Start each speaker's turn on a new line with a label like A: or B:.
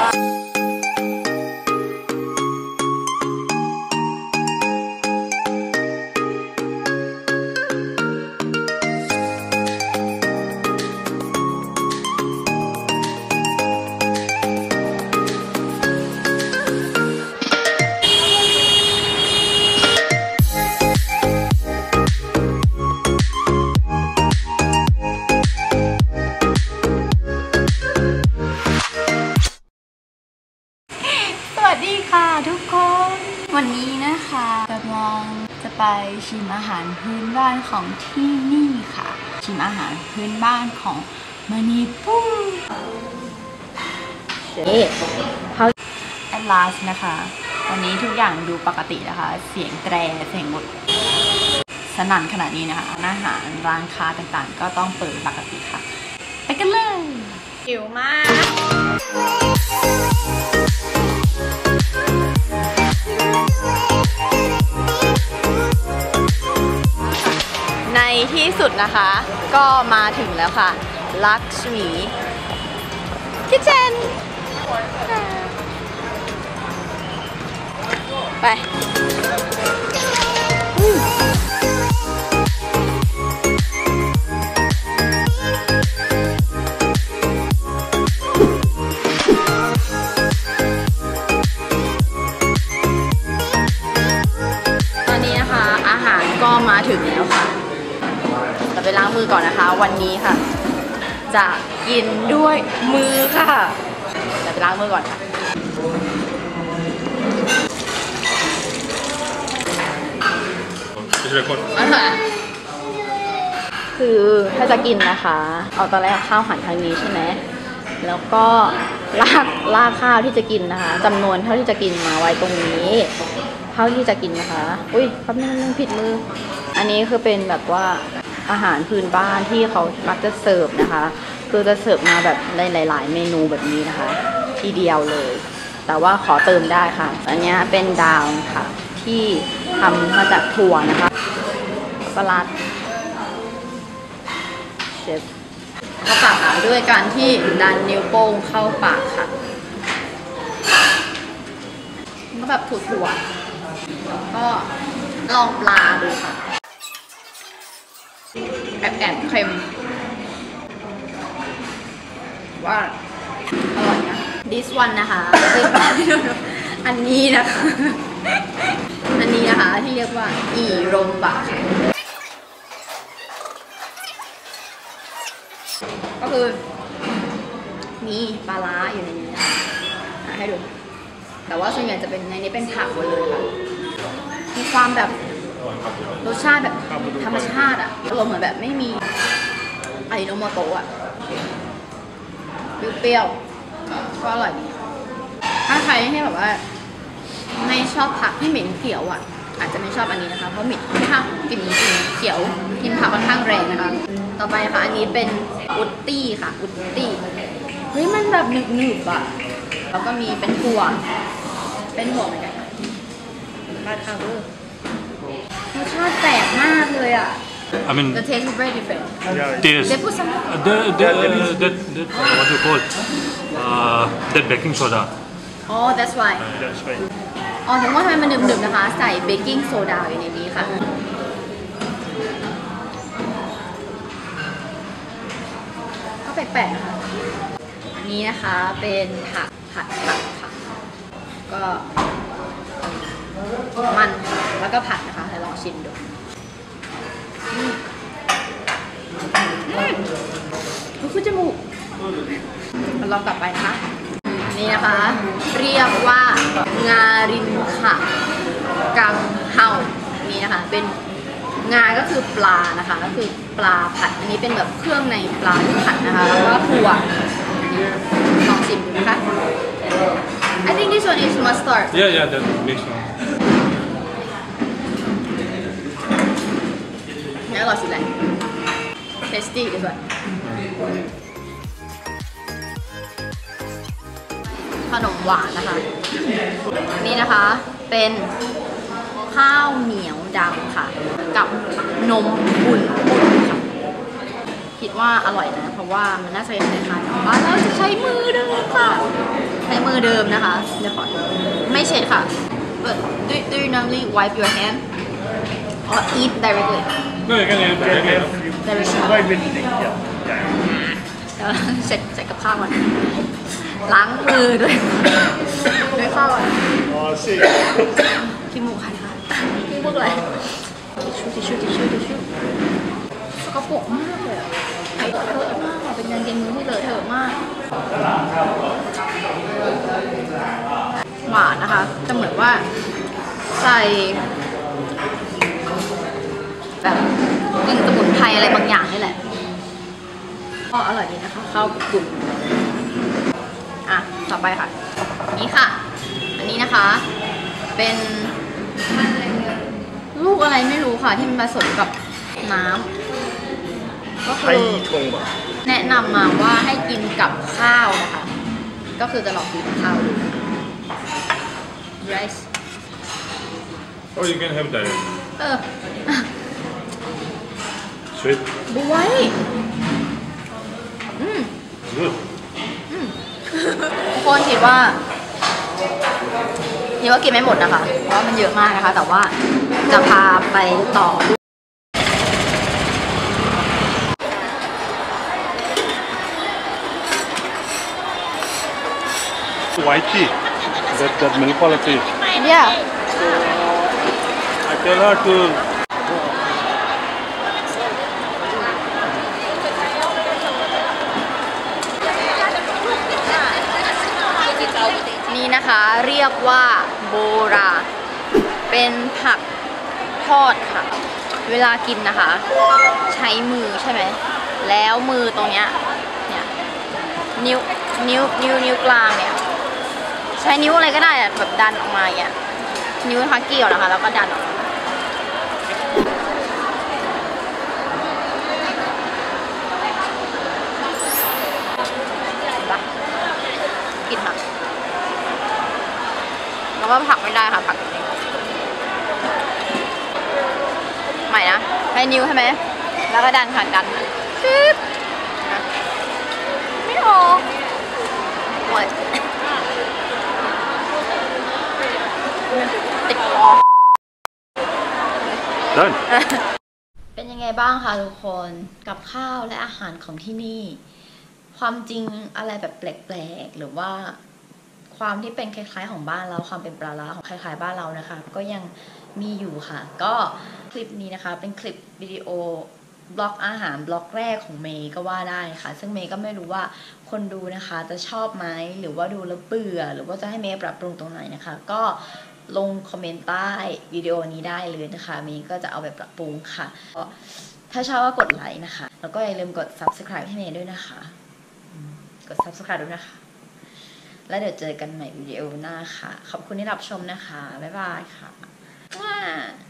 A: ส วันนี้นะคะกำลังจะไปชิมอาหารพื้นบ้านของที่นี่ค่ะ ชิมอาหารพื้นบ้านของมณีปุร
B: นี่เขา
A: แอดลาสนะคะวันนี้ทุกอย่างดูปกตินะคะ เสียงแตรเสียงรถสนั่นขนาดนี้นะคะอาหารร้านค้าต่างๆ ก็ต้องเปิดปกติค่ะ ไปกันเลย
B: หิวมาก ที่สุดนะคะ ก็มาถึงแล้วค่ะลักชมีคิเชนไปตอนนี้นะคะอาหารก็มาถึงแล้วค่ะ ไปล้างมือก่อนนะคะ วันนี้ค่ะ จะกินด้วยมือค่ะเราไปล้างมือก่อนค่ะคือถ้าจะกินนะคะ เอาตอนแรกข้าวหันทางนี้ใช่ไหมแล้วก็ลากลากข้าวที่จะกินนะคะจำนวนเท่าที่จะกินมาไว้ตรงนี้เท่าที่จะกินนะคะ อุ้ยแป๊บนึงนึงผิดมือ อันนี้คือเป็นแบบว่า อาหารพื้นบ้านที่เขามักจะเสิร์ฟนะคะ คือจะเสิร์ฟมาแบบในหลาย ๆ เมนูแบบนี้นะคะ ทีเดียวเลย แต่ว่าขอเติมได้ค่ะ อันนี้เป็นดาวค่ะ ที่ทำมาจากถั่วนะคะปลาร้าเชฟก็ปากด้วยการที่ดันนิ้วโป้งเข้าปากค่ะก็แบบถั่วๆแล้วก็ลองปลาดูค่ะ แอบแอบเค็มว่าอร่อยนะ this one นะคะเป็นอันนี้นะคะ อันนี้นะคะที่เรียกว่า อีโรมบะก็คือ มีปลาร้าอยู่ในนี้นะให้ดู แต่ว่าส่วนใหญ่จะเป็นในนี้เป็นผักหมดเลยค่ะ มีความแบบ ชาติแบบธรรมชาติอะอารมณ์เหมือนแบบไม่มีไอโนโมโตะอะเปรี้ยวๆก็อร่อยดี ถ้าใครที่แบบว่าไม่ชอบผักที่เหม็นเขียวอะ อาจจะไม่ชอบอันนี้นะคะ เพราะเหม็นค่อนข้างกลิ่นกลิ่นเขียวกลิ่นผักค่อนข้างแรงนะคะ ต่อไปค่ะ อันนี้เป็นอุตตี้ค่ะอุตตี้เฮ้ยมันแบบหนึบหนึบๆอะแล้วก็มีเป็นถั่วเป็นถั่วเหมือนกันค่ะราดข้าวด้วย รสชาติแปลกมากเลยอะ
C: I mean,
B: The taste is very different
C: this.
B: They put some
C: Uh, the, the, uh, that, that, what do you call? Uh, that baking soda.
B: อ๋อ that's why
C: That's right.
B: อ๋อถึงว่าทำไมมันหนึบๆนะคะ ใส่เบกกิ้งโซดาอยู่ในนี้ค่ะ ก็แปลกๆนะคะอันนี้นะคะเป็นผักผัดผักค่ะ ก็มันค่ะแล้วก็ผัดนะคะเดี๋ยวลอง ชิมดูอืมอืมอุ๊ยคุณจมูกเราลองกลับไปนะคะอันนี้นะคะ เรียกว่างารินค่ะกังเฮานี่นะคะ เป็นงาก็คือปลานะคะ ก็คือปลาผัด อันนี้เป็นแบบเครื่องในปลาที่ผัดนะคะ แล้วก็ถั่วอันนี้ลองชิมดูนะคะ I think this one is mustard
C: Yeah, yeah, that makes sense.
B: อร่อยสุดเลย tasty ดีกว่าขนมหวานนะคะ นี่นะคะเป็นข้าวเหนียวดำค่ะ กับนมอุ่นๆค่ะ คิดว่าอร่อยนะ เพราะว่ามันน่าจะคล้ายๆกับบ้านเราจะใช้มือเดินค่ะ ใช้มืออเดิมนะคะ เดี๋ยวขอ ไม่เช็ดค่ะ but do do you normally wipe your hand or eat directly
C: No, you can eat
D: Yeah,
C: directly.
D: yeah, you-
B: Directly.
D: Right with the, yeah, yeah.
B: เดี๋ยวเสร็จเสร็จกับข้าวก่อนล้างมือด้วยด้วยข้าวก่อน
D: Oh, see.
B: ขี้มูกใครคะขี้มูกอะไรทิชชู่ทิชชู่ทิชชู่ทิชชู่สกปรกมากเลยอะเลอะเทอะมากอะเป็นกางเกงมือที่เลอะเทอะมากหวานนะคะจะเหมือนว่าใส่แบบก ลินสมุนไพรอะไรบางอย่างนี่แหละก็อร่อยดีนะคะข้าวกลุ่มอะต่อไปค่ะ นี่ค่ะ อันนี้นะคะ เป็นลูกอะไรไม่รู้ค่ะ ที่มันผสมกับน้ำก็คือ
D: ไทยทงบ่
B: แนะนำมาว่าให้กินกับข้าวนะคะ ก็คือจะลองกินกับข้าวดู rice
C: Or you can have direct.
B: เออ
C: Sweet.
B: บวยอืม
C: Good.
B: ทุกคนคิดว่าคิดว่ากินไม่หมดนะคะ เพราะว่ามันเยอะมากนะคะ แต่ว่าจะพาไปต่อ
C: White tea. That, that milk quality.
B: เนี่ย
C: I tell her to
B: นะคะเรียกว่าโบรา เป็นผักทอดค่ะ เวลากินนะคะ ใช้มือใช่ไหม แล้วมือตรงเนี้ยเนี่ยนิ้วนิ้วนิ้วนิ้วกลางเนี่ย ใช้นิ้วอะไรก็ได้แบบดันออกมาอย่างเงี้ยนิ้วทักกี้ออกนะคะ แล้วก็ดันออกมาเห็นปะกินผัก แล้ วก็ผักไม่ได้ค่ะผักแบบนี้ใหม่นะใช้นิ้วใช่ไหมแล้วก็ดันค่ะดันปึ๊บนะไม่ออกหมดติดคอ
C: done.
B: เป็นยังไงบ้างคะทุกคนกับข้าวและอาหารของที่นี่ ความจริงอะไรแบบแปลกๆ หรือว่า ความที่เป็นคล้าย ๆ ของบ้านเราความเป็นปลาร้าของคล้าย ๆ บ้านเรานะคะ ก็ยังมีอยู่ค่ะ ก็คลิปนี้นะคะ เป็นคลิปวิดีโอบล็อกอาหารบล็อกแรกของเมย์ก็ว่าได้ค่ะ ซึ่งเมย์ก็ไม่รู้ว่าคนดูนะคะจะชอบไหมหรือว่าดูแล้วเบื่อ หรือว่าจะให้เมย์ปรับปรุงตรงไหนนะคะ ก็ลงคอมเมนต์ใต้วิดีโอนี้ได้เลยนะคะเมย์ก็จะเอาไปปรับปรุงค่ะ ถ้าชอบก็กดไลค์นะคะ แล้วก็อย่าลืมกด subscribe ให้เมย์ด้วยนะคะ กด subscribe ด้วยนะคะ แล้วเดี๋ยวเจอกันใหม่วิดีโอหน้าค่ะ ขอบคุณที่รับชมนะคะ บ๊ายบายค่ะ